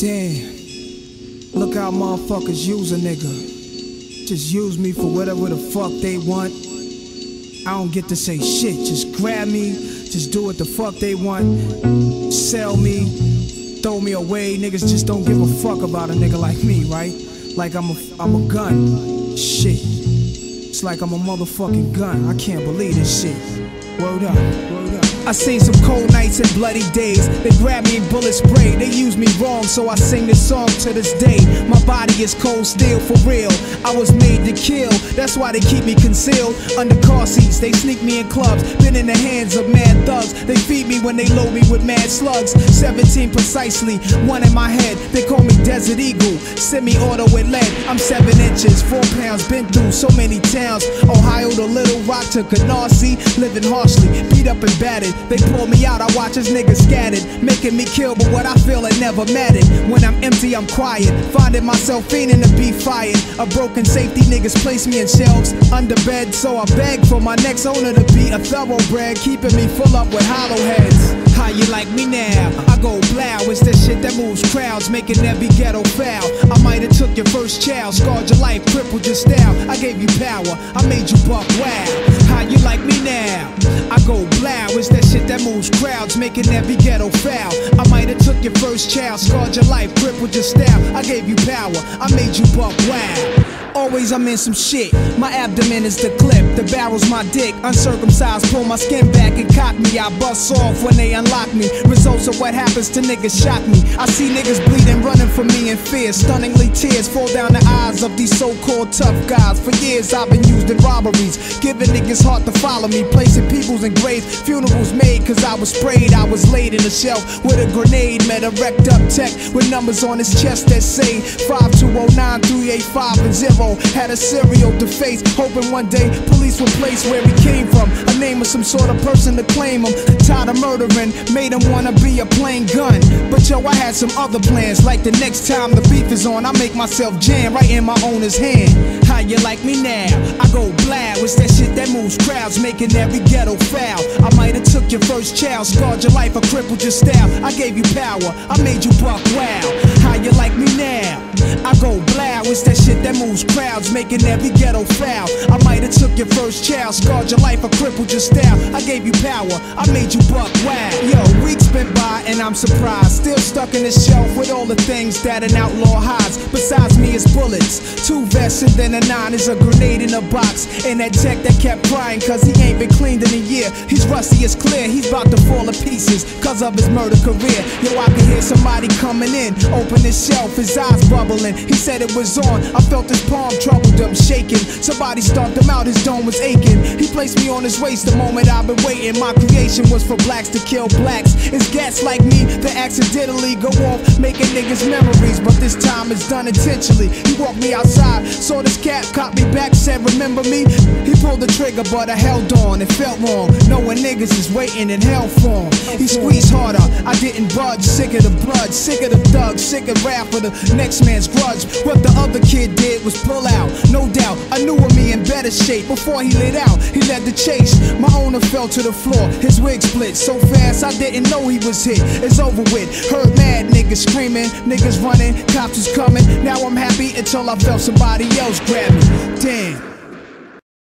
Damn. Look how motherfuckers use a nigga. Just use me for whatever the fuck they want. I don't get to say shit. Just grab me. Just do what the fuck they want. Sell me. Throw me away. Niggas just don't give a fuck about a nigga like me, right? Like I'm a, I'm a gun. Shit. It's like I'm a motherfucking gun. I can't believe this shit. Word up. Word up. I seen some cold nights and bloody days. They grab me and bullet spray. They use me wrong, so I sing this song to this day. My body is cold steel for real. I was made. That's why they keep me concealed under car seats. They sneak me in clubs. Been in the hands of mad thugs. They feed me when they load me with mad slugs. 17 precisely, one in my head. They call me Desert Eagle. Semi-auto with lead. I'm seven inches, four pounds. Been through so many towns. Ohio to Little Rock to Canarsie. Living harshly, beat up and battered. They pull me out, I watch as niggas scattered, making me kill, but what I feel it never mattered. When I'm empty, I'm quiet, finding myself fiending to be fired. A broken safety, niggas place me in shelves under bed, so I beg for my next owner to be a thoroughbred, keeping me full up with hollow heads. How you like me now? I go blow, it's that shit that moves crowds, making every ghetto foul. I might have took your first child, scarred your life, crippled your style. I gave you power, I made you buck wow. How you like me now? I go blow, it's that shit that moves crowds, making every ghetto foul. I might have took your first child, scarred your life, crippled your style. I gave you power, I made you buck wow. Always I'm in some shit. My abdomen is the clip, the barrel's my dick. Uncircumcised, pull my skin back and cock me. I bust off when they unlock me. Results of what happens to niggas shock me. I see niggas bleeding, running from me in fear. Stunningly, tears fall down the of these so called tough guys. For years I've been used in robberies, giving niggas heart to follow me. Placing peoples in graves, funerals made cause I was sprayed. I was laid in a shelf with a grenade. Met a wrecked up tech with numbers on his chest that say 5209 385 and 0. Had a serial to face, hoping one day police would place where he came from. A name of some sort of person to claim him. Tired of murdering, made him wanna be a plain gun. But yo, I had some other plans. Like the next time the beef is on, I make myself jam right in my owner's hand. How you like me now? I go blow, it's that shit that moves crowds, making every ghetto foul. I might have took your first child, scarred your life, or crippled your style. I gave you power, I made you buck wow. How you like me now? Crowds, making every ghetto foul. I might have took your first child, scarred your life, or crippled your style. I gave you power, I made you buck wow. Yo, weeks been by and I'm surprised, still stuck in the shelf with all the things that an outlaw hides. Besides me, is bullets, two vests and then a nine is a grenade in a box. And that tech that kept crying cause he ain't been cleaned in a year. He's rusty, it's clear, he's about to fall to pieces cause of his murder career. Yo, I can hear somebody coming in, open his shelf, his eyes bubbling. He said it was on, I felt his palm troubled him, shaking. Somebody stomped him out, his dome was aching. He placed me on his waist the moment I've been waiting. My creation was for blacks to kill blacks. It's gats like me that accidentally go off, making niggas memories. But this time it's done intentionally. He walked me outside, saw this cat, caught me back, said, Remember me? He pulled the trigger, but I held on. It felt wrong, knowing niggas is waiting in hell for him. He squeezed harder, I didn't budge. Sick of the blood, sick of the thugs, sick of rap for the next man's grudge. What the other kid did was pull out, no doubt. I knew of me in better shape before he lit out. He led the chase. My owner fell to the floor, his wig split so fast I didn't know he was hit. It's over with. Heard mad niggas screaming, niggas running, cops was coming. Now I'm happy until I felt somebody else grab me. Damn.